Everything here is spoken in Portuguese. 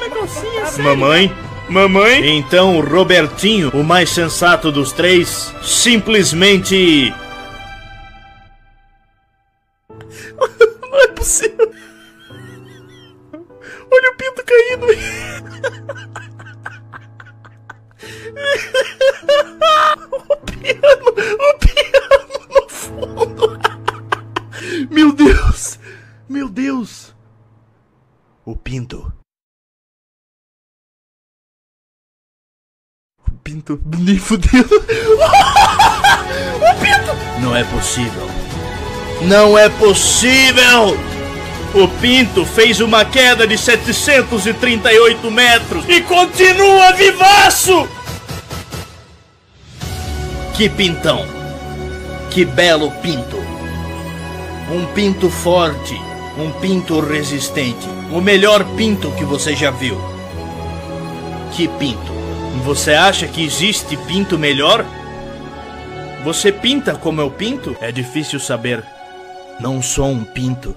minha calcinha, sério. Mamãe? Mamãe? Então o Robertinho, o mais sensato dos três, simplesmente. Não é possível. Olha o pinto caindo. o piano, o piano no fundo. Meu Deus, meu Deus. O pinto. Pinto nem fudendo. o pinto. Não é possível. Não é possível! O Pinto fez uma queda de 738 metros e continua vivaço! Que pintão! Que belo pinto! Um pinto forte, um pinto resistente, o melhor pinto que você já viu. Que pinto! Você acha que existe pinto melhor? Você pinta como eu pinto? É difícil saber. Não sou um pinto.